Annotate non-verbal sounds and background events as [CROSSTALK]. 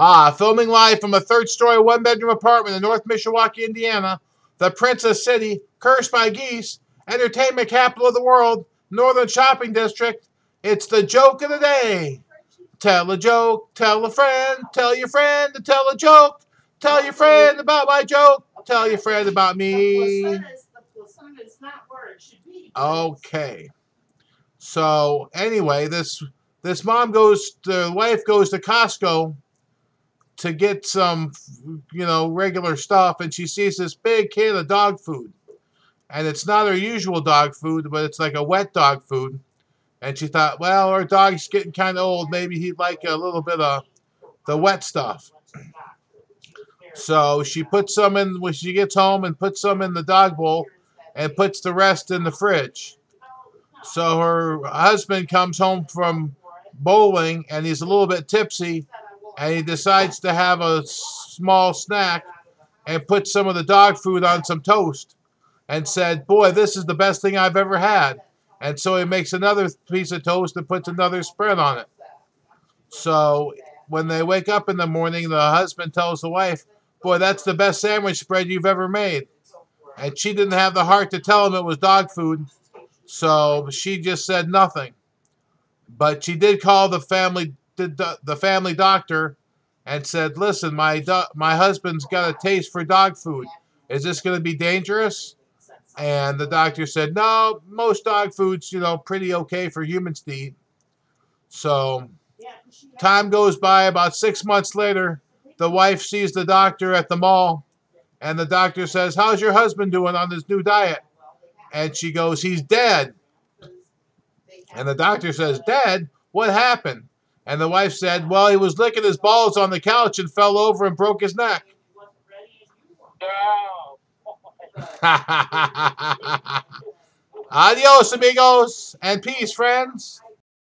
Ah, filming live from a third story one bedroom apartment in North Mishawaka, Indiana, the Princess City, cursed by geese, entertainment capital of the world, Northern Shopping District. It's the joke of the day. Tell a joke, tell a friend, tell your friend to tell a joke. Tell your friend about my joke. Tell your friend about me. Okay. So anyway, this this mom goes, the wife goes to Costco to get some, you know, regular stuff, and she sees this big can of dog food. And it's not her usual dog food, but it's like a wet dog food. And she thought, well, our dog's getting kind of old. Maybe he'd like a little bit of the wet stuff. So she puts some in when she gets home and puts some in the dog bowl and puts the rest in the fridge. So her husband comes home from bowling and he's a little bit tipsy and he decides to have a small snack and put some of the dog food on some toast and said, Boy, this is the best thing I've ever had. And so he makes another piece of toast and puts another spread on it. So when they wake up in the morning, the husband tells the wife, Boy, that's the best sandwich spread you've ever made. And she didn't have the heart to tell him it was dog food. So she just said nothing. But she did call the family the, the family doctor and said, "Listen, my my husband's got a taste for dog food. Is this going to be dangerous?" And the doctor said, "No, most dog food's you know pretty okay for humans to eat." So time goes by. About six months later, the wife sees the doctor at the mall, and the doctor says, "How's your husband doing on this new diet?" And she goes, "He's dead." And the doctor says, "Dead? What happened?" And the wife said, Well, he was licking his balls on the couch and fell over and broke his neck. [LAUGHS] Adios, amigos, and peace, friends.